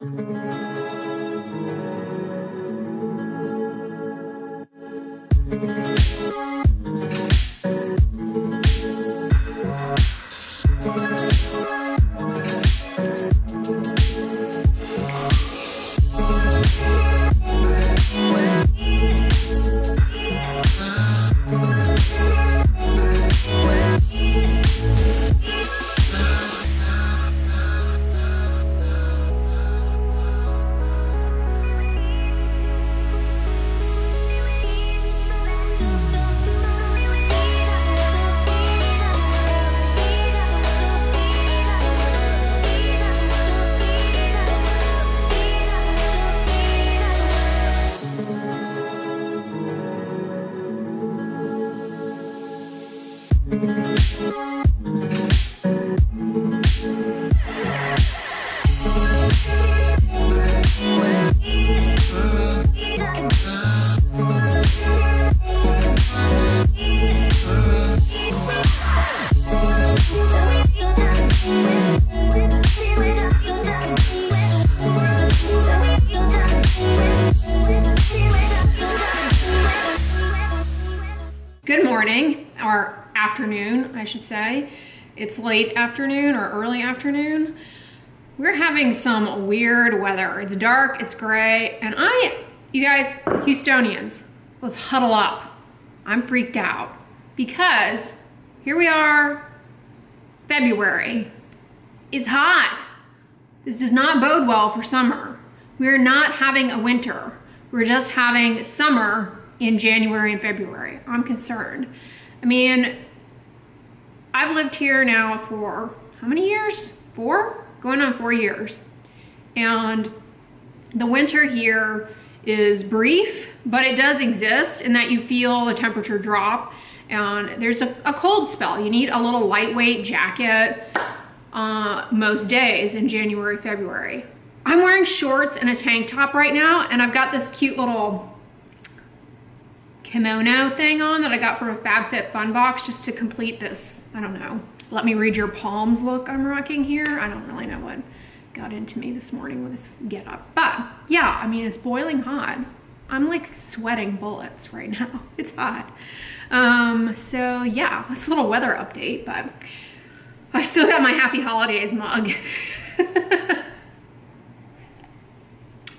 Good say. It's late afternoon or early afternoon. We're having some weird weather. It's dark, it's gray, and I, you guys, Houstonians, let's huddle up. I'm freaked out because here we are, February. It's hot. This does not bode well for summer. We're not having a winter. We're just having summer in January and February. I'm concerned. I mean, I've lived here now for how many years? Four? Going on four years. And the winter here is brief, but it does exist in that you feel the temperature drop and there's a, a cold spell. You need a little lightweight jacket uh, most days in January, February. I'm wearing shorts and a tank top right now, and I've got this cute little kimono thing on that I got from a FabFitFun box just to complete this, I don't know, let me read your palms look I'm rocking here. I don't really know what got into me this morning with this get up. But yeah, I mean, it's boiling hot. I'm like sweating bullets right now. It's hot. Um, so yeah, that's a little weather update, but I still got my happy holidays mug.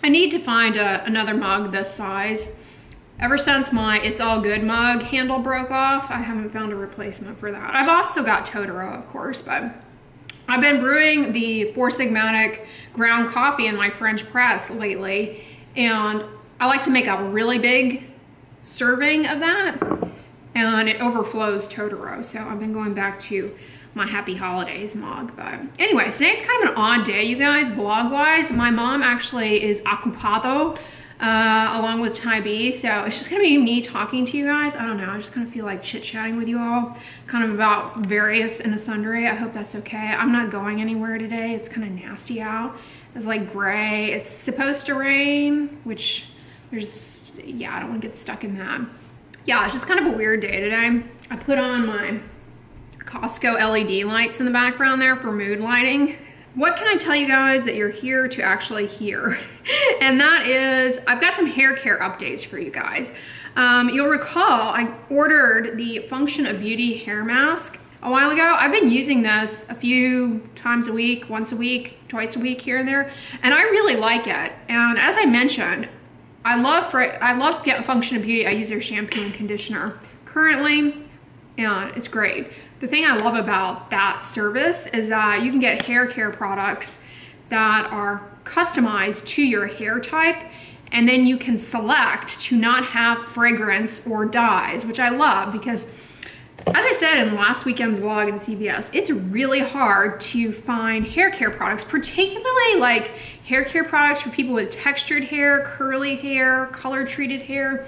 I need to find a, another mug this size. Ever since my It's All Good mug handle broke off, I haven't found a replacement for that. I've also got Totoro, of course, but I've been brewing the Four Sigmatic ground coffee in my French press lately, and I like to make a really big serving of that, and it overflows Totoro, so I've been going back to my happy holidays mug. But anyways, today's kind of an odd day, you guys, vlog-wise. My mom actually is ocupado uh, along with Ty B. So it's just gonna be me talking to you guys. I don't know, I just kind of feel like chit-chatting with you all, kind of about various and a sundry. I hope that's okay. I'm not going anywhere today. It's kind of nasty out. It's like gray. It's supposed to rain, which there's, yeah, I don't wanna get stuck in that. Yeah, it's just kind of a weird day today. I put on my Costco LED lights in the background there for mood lighting. What can I tell you guys that you're here to actually hear? and that is, I've got some hair care updates for you guys. Um, you'll recall I ordered the Function of Beauty hair mask a while ago. I've been using this a few times a week, once a week, twice a week here and there, and I really like it. And as I mentioned, I love for I love Function of Beauty. I use their shampoo and conditioner currently, and it's great. The thing I love about that service is that you can get hair care products that are customized to your hair type and then you can select to not have fragrance or dyes, which I love because as I said in last weekend's vlog in CVS, it's really hard to find hair care products, particularly like hair care products for people with textured hair, curly hair, color treated hair.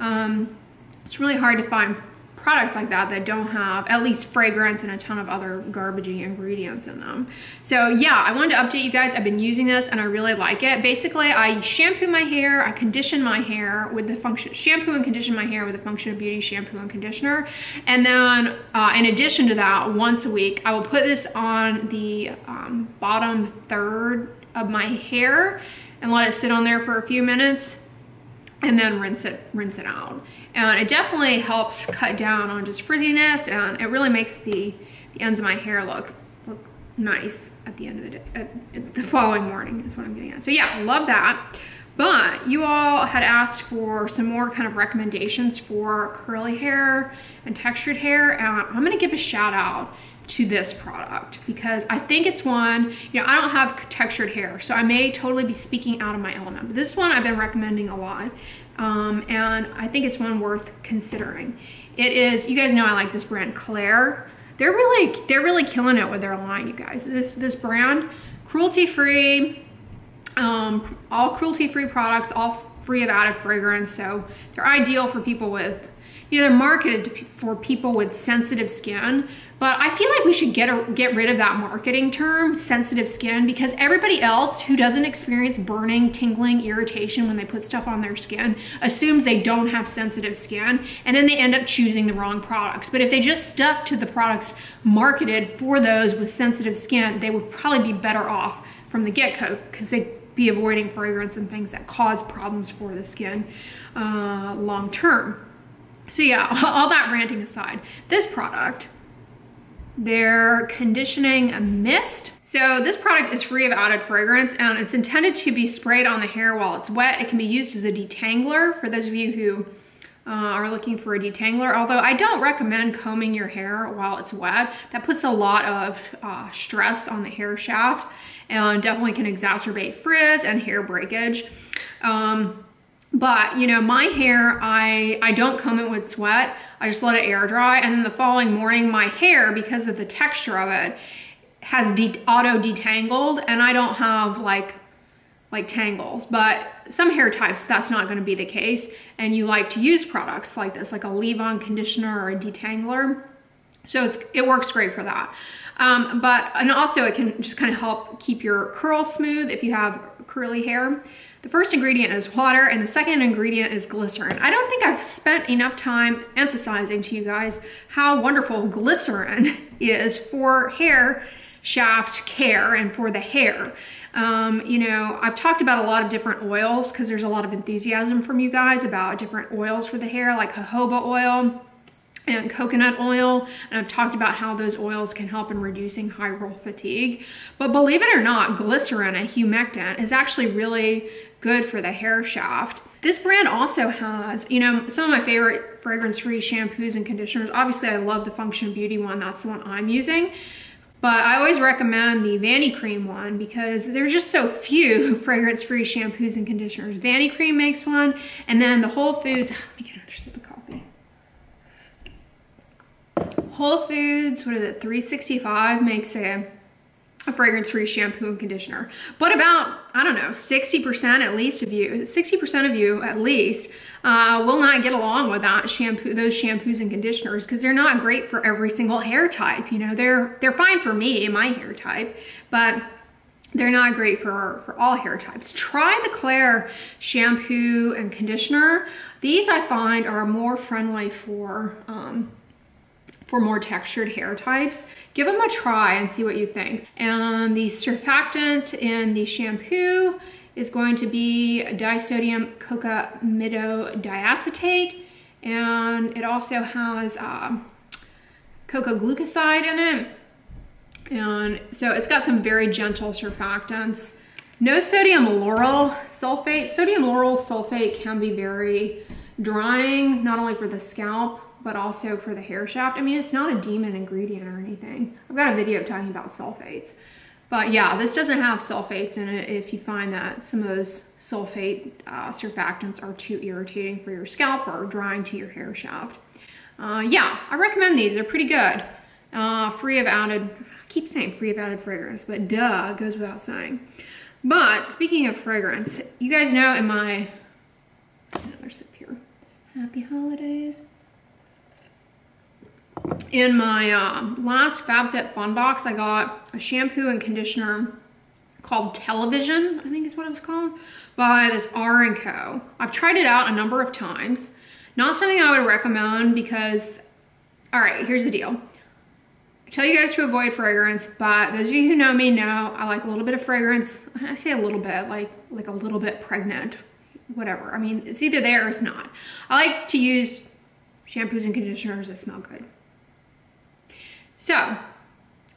Um, it's really hard to find products like that that don't have at least fragrance and a ton of other garbagey ingredients in them. So yeah, I wanted to update you guys. I've been using this and I really like it. Basically, I shampoo my hair, I condition my hair with the function, shampoo and condition my hair with the Function of Beauty shampoo and conditioner. And then uh, in addition to that, once a week, I will put this on the um, bottom third of my hair and let it sit on there for a few minutes and then rinse it, rinse it out. And it definitely helps cut down on just frizziness and it really makes the, the ends of my hair look, look nice at the end of the day, at, the following morning is what I'm getting at. So yeah, love that. But you all had asked for some more kind of recommendations for curly hair and textured hair. And I'm gonna give a shout out to this product because I think it's one, you know, I don't have textured hair, so I may totally be speaking out of my element. But this one I've been recommending a lot. Um, and I think it's one worth considering. It is, you guys know I like this brand, Cleure. They're really, they're really killing it with their line, you guys. This, this brand, cruelty-free, um, all cruelty-free products, all free of added fragrance. So they're ideal for people with, you know, they're marketed for people with sensitive skin, but I feel like we should get, a, get rid of that marketing term, sensitive skin, because everybody else who doesn't experience burning, tingling, irritation when they put stuff on their skin assumes they don't have sensitive skin, and then they end up choosing the wrong products. But if they just stuck to the products marketed for those with sensitive skin, they would probably be better off from the get-go, because they'd be avoiding fragrance and things that cause problems for the skin uh, long term. So yeah, all that ranting aside, this product their conditioning mist. So this product is free of added fragrance and it's intended to be sprayed on the hair while it's wet. It can be used as a detangler for those of you who uh, are looking for a detangler. Although I don't recommend combing your hair while it's wet. That puts a lot of uh, stress on the hair shaft and definitely can exacerbate frizz and hair breakage. Um, but you know, my hair, I, I don't comb it with sweat. I just let it air dry. And then the following morning, my hair, because of the texture of it, has de auto detangled and I don't have like like tangles. But some hair types, that's not gonna be the case. And you like to use products like this, like a leave-on conditioner or a detangler. So it's it works great for that. Um, but, and also it can just kind of help keep your curls smooth if you have curly hair. The first ingredient is water and the second ingredient is glycerin. I don't think I've spent enough time emphasizing to you guys how wonderful glycerin is for hair shaft care and for the hair. Um, you know, I've talked about a lot of different oils because there's a lot of enthusiasm from you guys about different oils for the hair like jojoba oil and coconut oil and I've talked about how those oils can help in reducing hygral fatigue but believe it or not glycerin a humectant is actually really good for the hair shaft this brand also has you know some of my favorite fragrance free shampoos and conditioners obviously I love the function beauty one that's the one I'm using but I always recommend the Vanicream one because there's just so few fragrance-free shampoos and conditioners. Vanicream makes one, and then the Whole Foods, let me get another sip of coffee. Whole Foods, what is it, 365 makes a, a fragrance-free shampoo and conditioner. But about, I don't know, 60% at least of you, 60% of you at least, uh, will not get along with that shampoo, those shampoos and conditioners because they're not great for every single hair type. You know, they're, they're fine for me, my hair type, but they're not great for, for all hair types. Try the Cleure shampoo and conditioner. These I find are more friendly for um, for more textured hair types. Give them a try and see what you think. And the surfactant in the shampoo is going to be disodium cocoamphodiacetate. And it also has um, coco glucoside in it. And so it's got some very gentle surfactants. No sodium lauryl sulfate. Sodium lauryl sulfate can be very drying, not only for the scalp, but also for the hair shaft. I mean, it's not a demon ingredient or anything. I've got a video talking about sulfates. But yeah, this doesn't have sulfates in it if you find that some of those sulfate uh, surfactants are too irritating for your scalp or drying to your hair shaft. Uh, yeah, I recommend these. They're pretty good. Uh, free of added, I keep saying free of added fragrance, but duh, goes without saying. But speaking of fragrance, you guys know in my, another sip here, happy holidays in my um, last FabFitFun box, I got a shampoo and conditioner called Television, I think is what it was called, by this R & Co. I've tried it out a number of times. Not something I would recommend because, all right, here's the deal. I tell you guys to avoid fragrance, but those of you who know me know I like a little bit of fragrance. I say a little bit, like like a little bit pregnant, whatever. I mean, it's either there or it's not. I like to use shampoos and conditioners that smell good. So,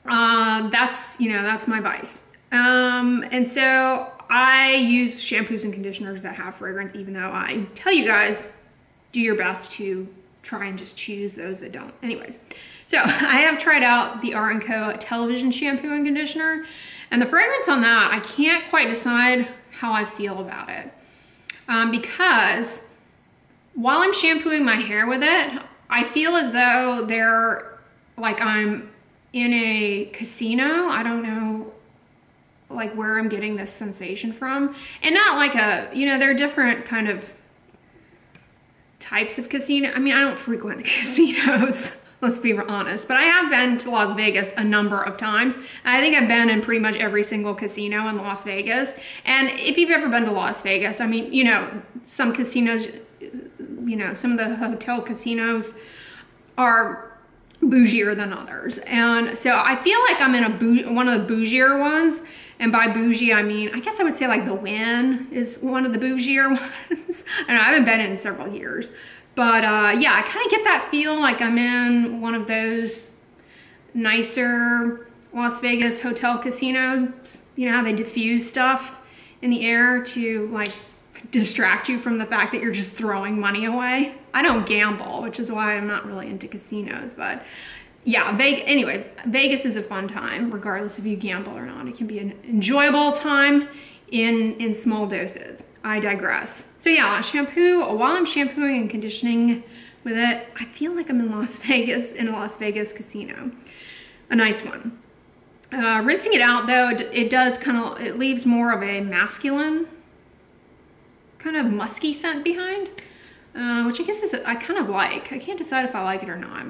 uh, that's, you know, that's my vice. Um, and so I use shampoos and conditioners that have fragrance, even though I tell you guys, do your best to try and just choose those that don't. Anyways, so I have tried out the R & Co television shampoo and conditioner, and the fragrance on that, I can't quite decide how I feel about it. Um, because while I'm shampooing my hair with it, I feel as though they're like I'm in a casino. I don't know like where I'm getting this sensation from. And not like a, you know, there are different kind of types of casino. I mean, I don't frequent the casinos, let's be honest, but I have been to Las Vegas a number of times. I think I've been in pretty much every single casino in Las Vegas. And if you've ever been to Las Vegas, I mean, you know, some casinos, you know, some of the hotel casinos are bougier than others. And so I feel like I'm in a one of the bougier ones. And by bougie, I mean, I guess I would say like the Wynn is one of the bougier ones. I know, I haven't been in several years. But uh, yeah, I kind of get that feel like I'm in one of those nicer Las Vegas hotel casinos. You know how they diffuse stuff in the air to like distract you from the fact that you're just throwing money away. I don't gamble, which is why I'm not really into casinos, but yeah, Vegas, anyway, Vegas is a fun time, regardless if you gamble or not. It can be an enjoyable time in, in small doses. I digress. So yeah, shampoo, while I'm shampooing and conditioning with it, I feel like I'm in Las Vegas, in a Las Vegas casino. A nice one. Uh, rinsing it out though, it does kind of, it leaves more of a masculine kind of musky scent behind, uh, which I guess is, I kind of like. I can't decide if I like it or not.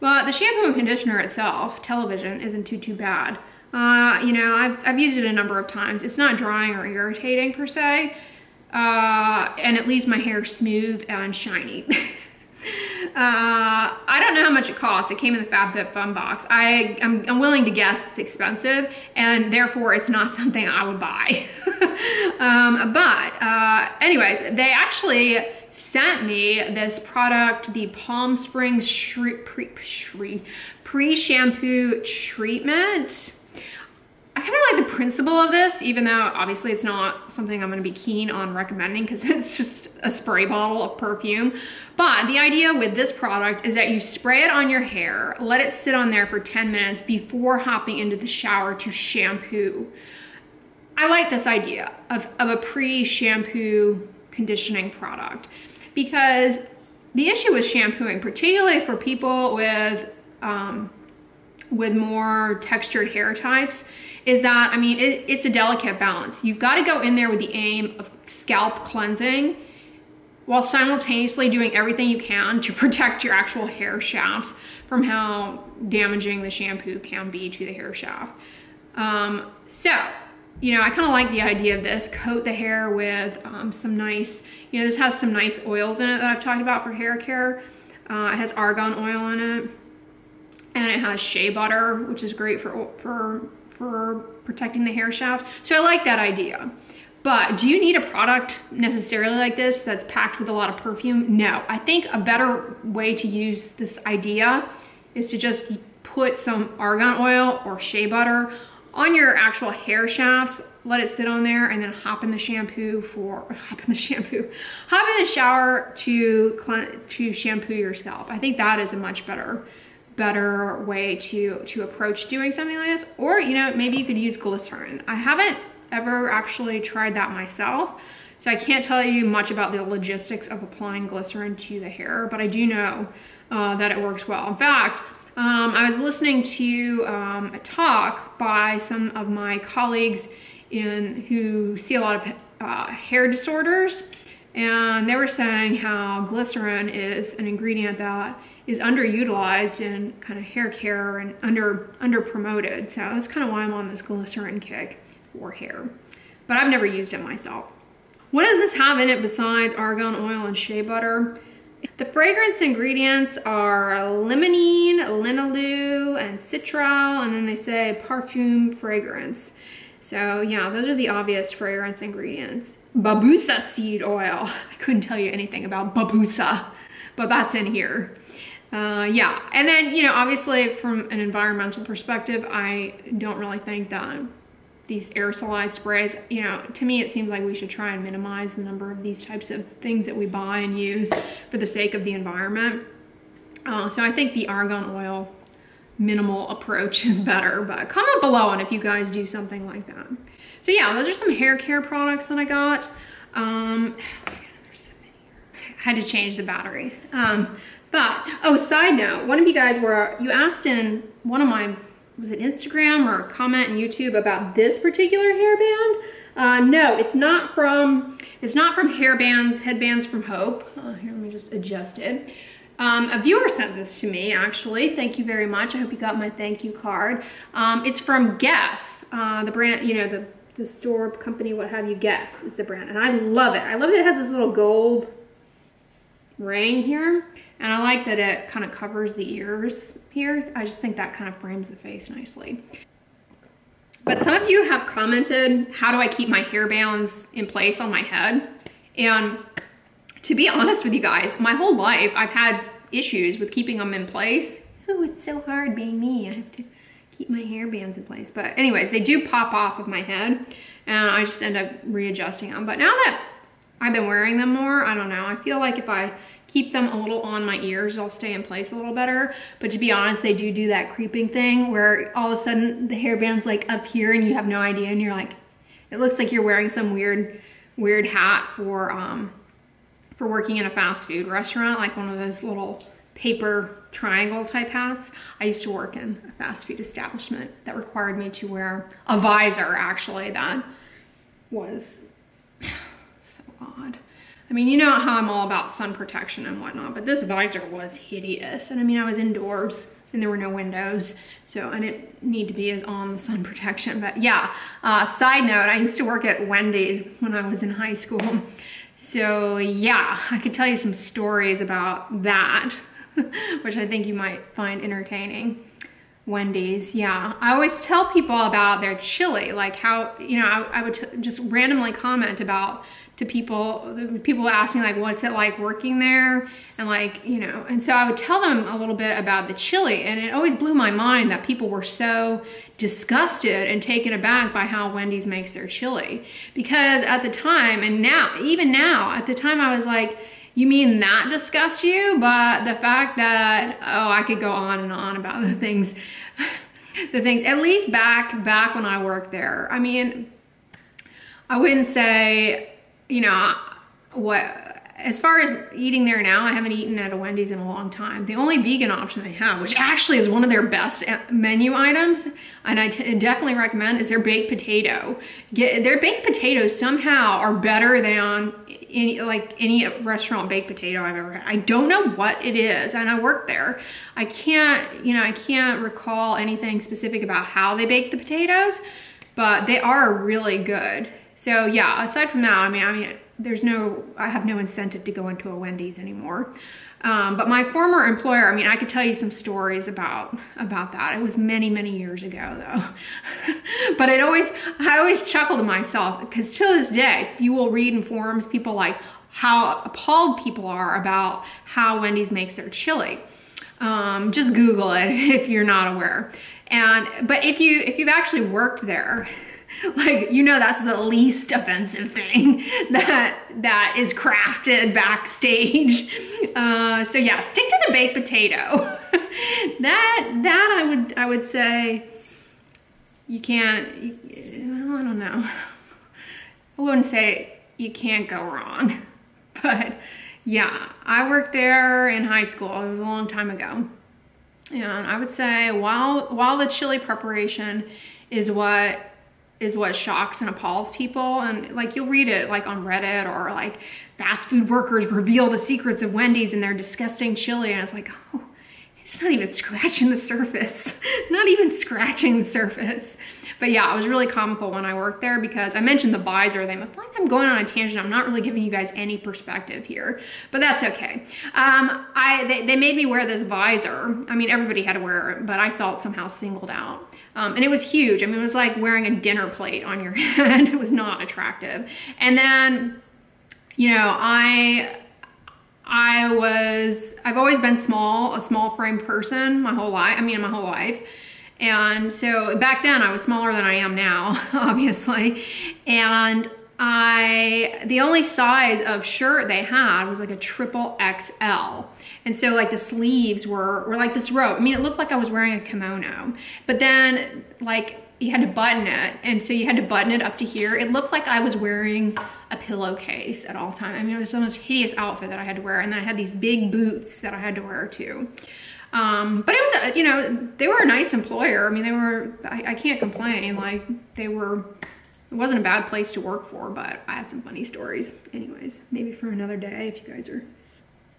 But the shampoo and conditioner itself, television, isn't too, too bad. Uh, you know, I've, I've used it a number of times. It's not drying or irritating per se, uh, and it leaves my hair smooth and shiny. Uh, I don't know how much it costs. It came in the FabFitFun box. I, I'm, I'm, willing to guess it's expensive, and therefore it's not something I would buy. um, but uh, anyways, they actually sent me this product, the Palm Springs pre-shampoo pre treatment. I kind of like the principle of this, even though obviously it's not something I'm going to be keen on recommending because it's just a spray bottle of perfume. But the idea with this product is that you spray it on your hair, let it sit on there for 10 minutes before hopping into the shower to shampoo. I like this idea of, of a pre-shampoo conditioning product because the issue with shampooing, particularly for people with um, with more textured hair types is that, I mean, it, it's a delicate balance. You've got to go in there with the aim of scalp cleansing while simultaneously doing everything you can to protect your actual hair shafts from how damaging the shampoo can be to the hair shaft. Um, so, you know, I kind of like the idea of this. Coat the hair with um, some nice, you know, this has some nice oils in it that I've talked about for hair care. Uh, it has argan oil in it and it has shea butter, which is great for, for, for protecting the hair shaft. So I like that idea. But do you need a product necessarily like this that's packed with a lot of perfume? No. I think a better way to use this idea is to just put some argan oil or shea butter on your actual hair shafts, let it sit on there, and then hop in the shampoo for, hop in the shampoo, hop in the shower to, to shampoo your scalp. I think that is a much better better way to to approach doing something like this. Or you know maybe you could use glycerin. I haven't ever actually tried that myself so i can't tell you much about the logistics of applying glycerin to the hair but i do know uh, that it works well. In fact um, i was listening to um, a talk by some of my colleagues in who see a lot of uh, hair disorders and they were saying how glycerin is an ingredient that is underutilized in kind of hair care and under under promoted. So that's kind of why I'm on this glycerin kick for hair. But I've never used it myself. What does this have in it besides argan oil and shea butter? The fragrance ingredients are limonene, linalool, and citral, and then they say parfum fragrance. So yeah, those are the obvious fragrance ingredients. Babassu seed oil. I couldn't tell you anything about babassu, but that's in here. Uh, yeah, and then, you know, obviously from an environmental perspective, I don't really think that these aerosolized sprays, you know, to me it seems like we should try and minimize the number of these types of things that we buy and use for the sake of the environment. Uh, so I think the argan oil minimal approach is better, but comment below on if you guys do something like that. So yeah, those are some hair care products that I got. Um, had to change the battery. Um, but, oh, side note, one of you guys were, you asked in one of my was it Instagram or a comment in YouTube about this particular hairband? Uh, no, it's not from, it's not from hairbands, headbands from Hope. Uh, here, let me just adjust it. Um, a viewer sent this to me, actually. Thank you very much. I hope you got my thank you card. Um, it's from Guess, uh, the brand, you know, the, the store company, what have you, Guess is the brand. And I love it. I love that it has this little gold ring here. And I like that it kind of covers the ears here. I just think that kind of frames the face nicely. But some of you have commented, how do I keep my hair bands in place on my head? And to be honest with you guys, my whole life I've had issues with keeping them in place. Oh, it's so hard being me. I have to keep my hair bands in place. But anyways, they do pop off of my head and I just end up readjusting them. But now that I've been wearing them more, I don't know. I feel like if I keep them a little on my ears, they'll stay in place a little better. But to be honest, they do do that creeping thing where all of a sudden the hairband's like up here and you have no idea and you're like, it looks like you're wearing some weird, weird hat for, um, for working in a fast food restaurant, like one of those little paper triangle type hats. I used to work in a fast food establishment that required me to wear a visor actually that was so odd. I mean, you know how I'm all about sun protection and whatnot, but this visor was hideous. And I mean, I was indoors and there were no windows, so I didn't need to be as on the sun protection. But yeah, uh, side note, I used to work at Wendy's when I was in high school. So yeah, I could tell you some stories about that, which I think you might find entertaining. Wendy's, yeah. I always tell people about their chili, like how, you know, I, I would just randomly comment about to people people ask me like what's it like working there? And like you know and so i would tell them a little bit about the chili and it always blew my mind that people were so disgusted and taken aback by how wendy's makes their chili. Because at the time and now even now at the time i was like you mean that disgusts you? But the fact that oh i could go on and on about the things the things. At least back back when i worked there i mean i wouldn't say you know, what as far as eating there now, I haven't eaten at a Wendy's in a long time. The only vegan option they have, which actually is one of their best uh, menu items, and I definitely recommend, is their baked potato. Get, their baked potatoes somehow are better than any like any restaurant baked potato I've ever had. I don't know what it is, and I work there. I can't, you know, I can't recall anything specific about how they bake the potatoes, but they are really good. So yeah, aside from that, I mean, I mean, there's no, I have no incentive to go into a Wendy's anymore. Um, but my former employer, I mean, I could tell you some stories about about that. It was many, many years ago, though. but it always, I always chuckle to myself because to this day, you will read in forums people like how appalled people are about how Wendy's makes their chili. Um, just Google it if you're not aware. And but if you if you've actually worked there, like you know that's the least offensive thing that that is crafted backstage. Uh, so yeah stick to the baked potato. That that i would i would say you can't i don't know. I wouldn't say you can't go wrong but yeah i worked there in high school. It was a long time ago. And i would say while while the chili preparation is what is what shocks and appalls people. And like you'll read it like on Reddit or like fast food workers reveal the secrets of Wendy's and their disgusting chili. And it's like, oh, it's not even scratching the surface. not even scratching the surface. But yeah, it was really comical when I worked there because I mentioned the visor. They like I'm going on a tangent. I'm not really giving you guys any perspective here, but that's okay. Um, I they, they made me wear this visor. I mean, everybody had to wear it, but I felt somehow singled out. Um, and it was huge. I mean, it was like wearing a dinner plate on your head. it was not attractive. And then, you know, I I was, I've always been small, a small frame person my whole life. I mean, my whole life. And so back then I was smaller than I am now, obviously. And I, the only size of shirt they had was like a triple XL. And so like the sleeves were, were like this robe. I mean, it looked like I was wearing a kimono. But then like you had to button it. And so you had to button it up to here. It looked like I was wearing a pillowcase at all times. I mean, it was the most hideous outfit that I had to wear. And then I had these big boots that I had to wear too. Um, but it was, a, you know, they were a nice employer. I mean, they were, I, I can't complain. Like they were, it wasn't a bad place to work for, but I had some funny stories. Anyways, maybe for another day if you guys are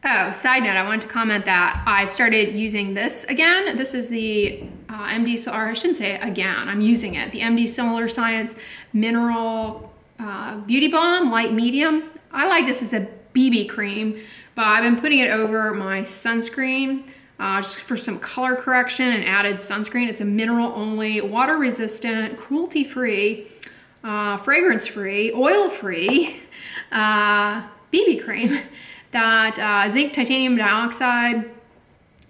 Oh, side note, I wanted to comment that I've started using this again. This is the uh, MD, or I shouldn't say again, I'm using it. The MD Solar Science Mineral uh, Beauty Balm, light medium. I like this as a BB cream, but I've been putting it over my sunscreen uh, just for some color correction and added sunscreen. It's a mineral only, water resistant, cruelty free, uh, fragrance free, oil free uh, BB cream that uh, zinc titanium dioxide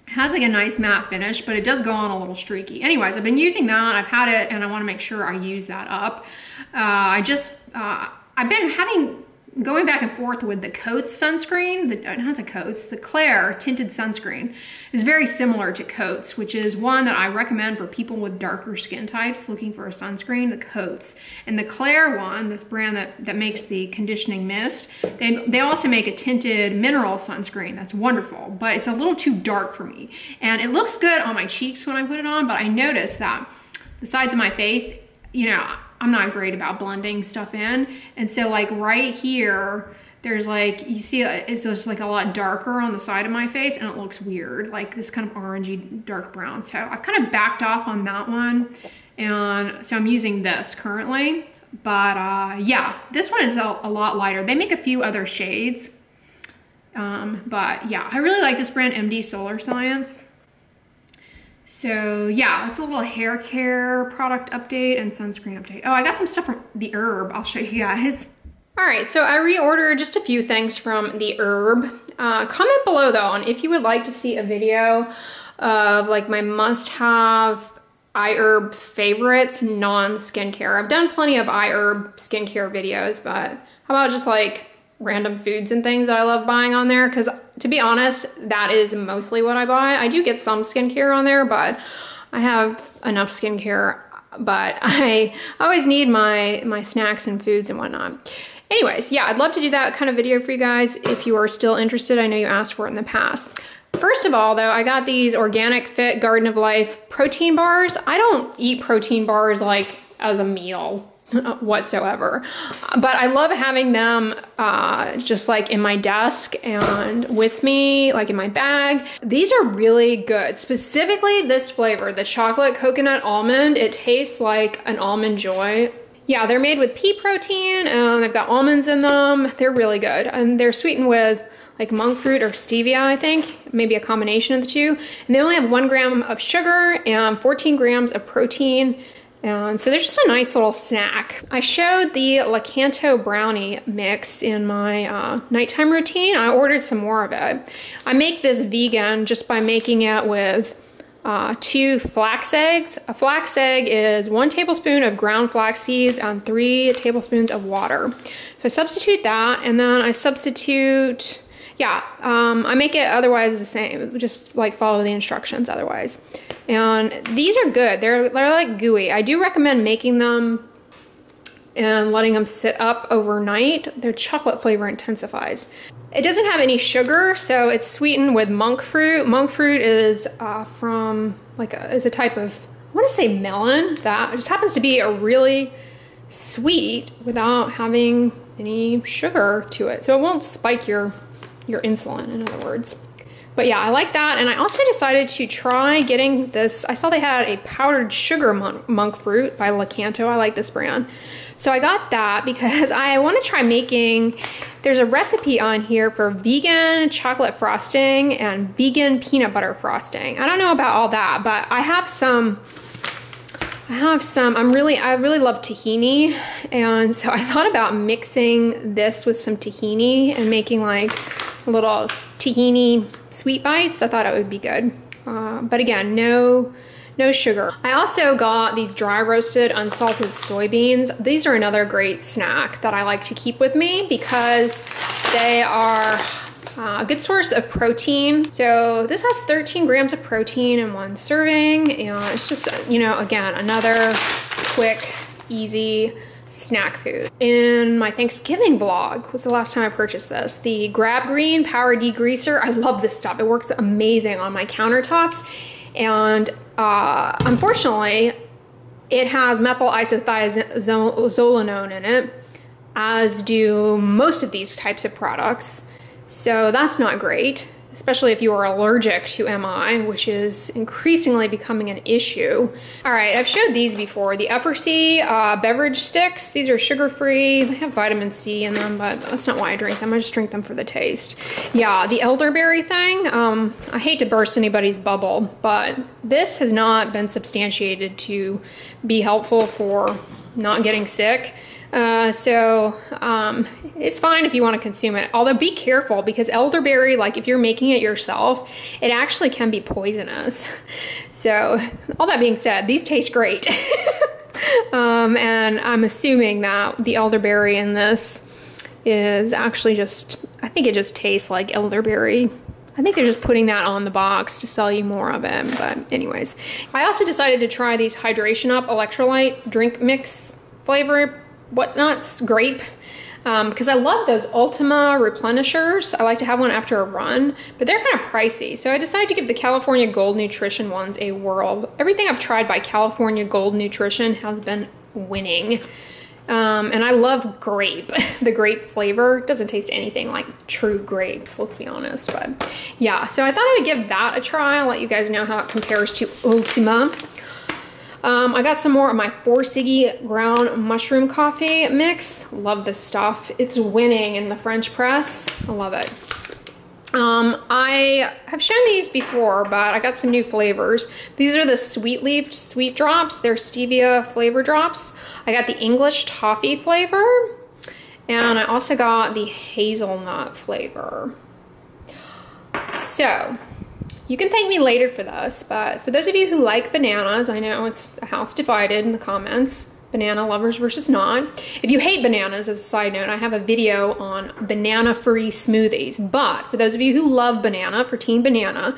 has like a nice matte finish, but it does go on a little streaky. Anyways, I've been using that. I've had it and I wanna make sure I use that up. Uh, I just, uh, I've been having going back and forth with the Cotz sunscreen, the, uh, not the Cotz, the Cleure tinted sunscreen is very similar to Cotz, which is one that I recommend for people with darker skin types looking for a sunscreen, the Cotz. And the Cleure one, this brand that, that makes the conditioning mist, they, they also make a tinted mineral sunscreen that's wonderful, but it's a little too dark for me. And it looks good on my cheeks when I put it on, but I notice that the sides of my face, you know, I'm not great about blending stuff in. And so like right here, there's like, you see it's just like a lot darker on the side of my face and it looks weird, like this kind of orangey dark brown. So I've kind of backed off on that one. And so I'm using this currently. But uh, yeah, this one is a, a lot lighter. They make a few other shades. Um, but yeah, I really like this brand MD Solar Science. So yeah, it's a little hair care product update and sunscreen update. Oh, I got some stuff from iHerb. I'll show you guys. All right, so I reordered just a few things from iHerb. Uh, comment below though on if you would like to see a video of like my must-have iHerb favorites non-skincare. I've done plenty of iHerb skincare videos, but how about just like random foods and things that I love buying on there because to be honest, that is mostly what I buy. I do get some skincare on there, but I have enough skincare, but I always need my, my snacks and foods and whatnot. Anyways, yeah, I'd love to do that kind of video for you guys if you are still interested. I know you asked for it in the past. First of all, though, I got these Organic Fit Garden of Life protein bars. I don't eat protein bars like as a meal whatsoever. But I love having them uh, just like in my desk and with me, like in my bag. These are really good. Specifically this flavor, the chocolate coconut almond. It tastes like an almond joy. Yeah, they're made with pea protein and they've got almonds in them. They're really good. And they're sweetened with like monk fruit or stevia, I think, maybe a combination of the two. And they only have one gram of sugar and 14 grams of protein and so there's just a nice little snack. I showed the Lakanto brownie mix in my uh, nighttime routine. I ordered some more of it. I make this vegan just by making it with uh, two flax eggs. A flax egg is one tablespoon of ground flax seeds and three tablespoons of water. So I substitute that and then I substitute, yeah, um, I make it otherwise the same, just like follow the instructions otherwise. And these are good. They're, they're like gooey. I do recommend making them and letting them sit up overnight. Their chocolate flavor intensifies. It doesn't have any sugar, so it's sweetened with monk fruit. Monk fruit is uh, from like a, is a type of I want to say melon that just happens to be a really sweet without having any sugar to it. So it won't spike your your insulin, in other words. But yeah, I like that. And I also decided to try getting this. I saw they had a powdered sugar monk, monk fruit by Lakanto. I like this brand. So I got that because I want to try making, there's a recipe on here for vegan chocolate frosting and vegan peanut butter frosting. I don't know about all that, but I have some I have some, I'm really, I really love tahini. And so I thought about mixing this with some tahini and making like a little tahini sweet bites. I thought it would be good. Uh, but again, no, no sugar. I also got these dry roasted unsalted soybeans. These are another great snack that I like to keep with me because they are uh, a good source of protein. So this has 13 grams of protein in one serving. And it's just, you know, again, another quick, easy snack food. In my Thanksgiving blog was the last time I purchased this. The Grab Green Power Degreaser. I love this stuff. It works amazing on my countertops. And uh, unfortunately, it has methyl isothiazolinone in it, as do most of these types of products. So that's not great especially if you are allergic to MI, which is increasingly becoming an issue. All right, I've showed these before. The EfferC uh, beverage sticks, these are sugar-free. They have vitamin C in them, but that's not why I drink them. I just drink them for the taste. Yeah, the elderberry thing, um, I hate to burst anybody's bubble, but this has not been substantiated to be helpful for not getting sick. Uh, so um, it's fine if you want to consume it. Although be careful because elderberry, like if you're making it yourself, it actually can be poisonous. So all that being said, these taste great. um, and I'm assuming that the elderberry in this is actually just, I think it just tastes like elderberry I think they're just putting that on the box to sell you more of it. But anyways, I also decided to try these Hydration Up electrolyte drink mix flavor whatnot's grape because um, I love those Ultima replenishers. I like to have one after a run, but they're kind of pricey. So I decided to give the California Gold Nutrition ones a whirl. Everything I've tried by California Gold Nutrition has been winning. Um, and I love grape, the grape flavor. Doesn't taste anything like true grapes, let's be honest. But yeah, so I thought I would give that a try. I'll let you guys know how it compares to Ultima. Um, I got some more of my Four Siggy ground mushroom coffee mix. Love this stuff. It's winning in the French press. I love it. Um, I have shown these before, but I got some new flavors. These are the sweet leafed sweet drops. They're stevia flavor drops. I got the English toffee flavor. And I also got the hazelnut flavor. So, you can thank me later for this, but for those of you who like bananas, I know it's a house divided in the comments, banana lovers versus not. If you hate bananas, as a side note, I have a video on banana-free smoothies. But for those of you who love banana, for Team Banana,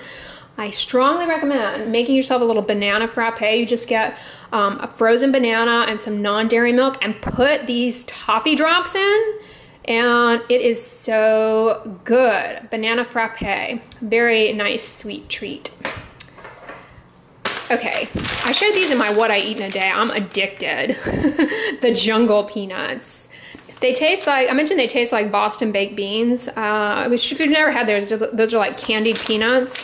I strongly recommend making yourself a little banana frappe. You just get um, a frozen banana and some non-dairy milk and put these toffee drops in and it is so good. Banana frappe, very nice sweet treat. Okay, I showed these in my What I Eat in a Day. I'm addicted. the Jungle Peanuts. They taste like, I mentioned they taste like Boston baked beans, uh, which if you've never had those, those are like candied peanuts.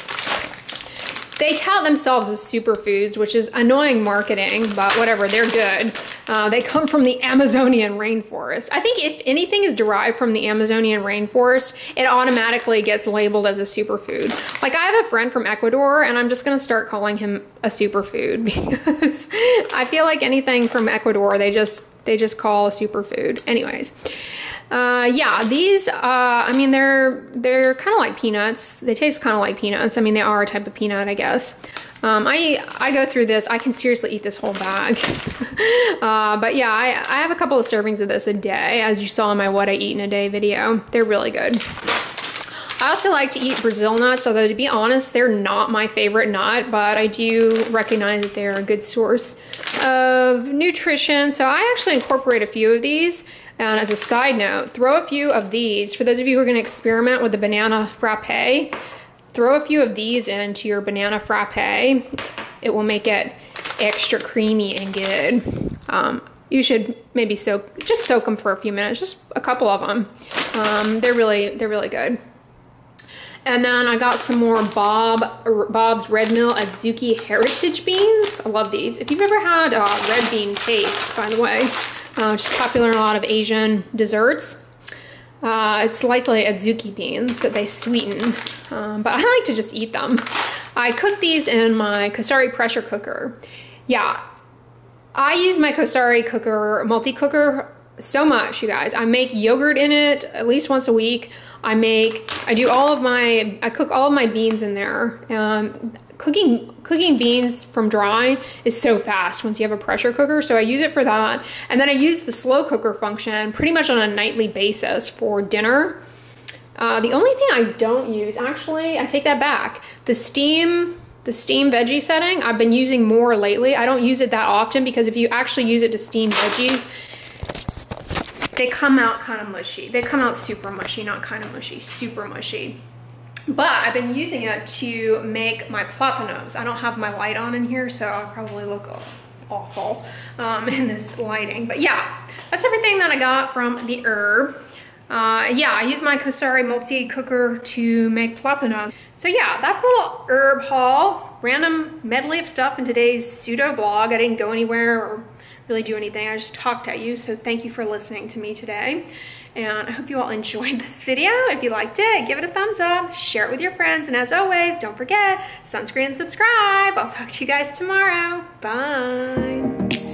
They tout themselves as superfoods, which is annoying marketing, but whatever, they're good. Uh, they come from the Amazonian rainforest. I think if anything is derived from the Amazonian rainforest, it automatically gets labeled as a superfood. Like I have a friend from Ecuador and I'm just gonna start calling him a superfood because I feel like anything from Ecuador, they just, they just call a superfood. Anyways. Uh, yeah, these, uh, I mean, they're, they're kind of like peanuts. They taste kind of like peanuts. I mean, they are a type of peanut, I guess. Um, I, I go through this, I can seriously eat this whole bag. uh, but yeah, I, I have a couple of servings of this a day, as you saw in my what I eat in a day video. They're really good. I also like to eat Brazil nuts, although to be honest, they're not my favorite nut, but I do recognize that they're a good source of nutrition. So I actually incorporate a few of these and as a side note, throw a few of these. For those of you who are gonna experiment with the banana frappe, throw a few of these into your banana frappe. It will make it extra creamy and good. Um, you should maybe soak, just soak them for a few minutes, just a couple of them. Um, they're really, they're really good. And then I got some more Bob Bob's Red Mill Adzuki Heritage Beans. I love these. If you've ever had uh, red bean paste, by the way, uh, which is popular in a lot of Asian desserts, uh, it's likely Adzuki beans that they sweeten, um, but I like to just eat them. I cook these in my Cosori pressure cooker. Yeah, I use my Cosori cooker, multi-cooker so much, you guys. I make yogurt in it at least once a week. I make, I do all of my, I cook all of my beans in there. Um, cooking cooking beans from dry is so fast once you have a pressure cooker so I use it for that and then I use the slow cooker function pretty much on a nightly basis for dinner uh, the only thing I don't use actually I take that back the steam the steam veggie setting I've been using more lately I don't use it that often because if you actually use it to steam veggies they come out kind of mushy. They come out super mushy, not kind of mushy, super mushy. But I've been using it to make my platanos. I don't have my light on in here, so I'll probably look awful um, in this lighting. But yeah, that's everything that I got from iHerb. Uh, yeah, I use my Cosori multi-cooker to make platanos. So yeah, that's a little herb haul. Random medley of stuff in today's pseudo vlog. I didn't go anywhere or really do anything. I just talked at you. So thank you for listening to me today. And I hope you all enjoyed this video. If you liked it, give it a thumbs up, share it with your friends. And as always, don't forget, sunscreen and subscribe. I'll talk to you guys tomorrow. Bye.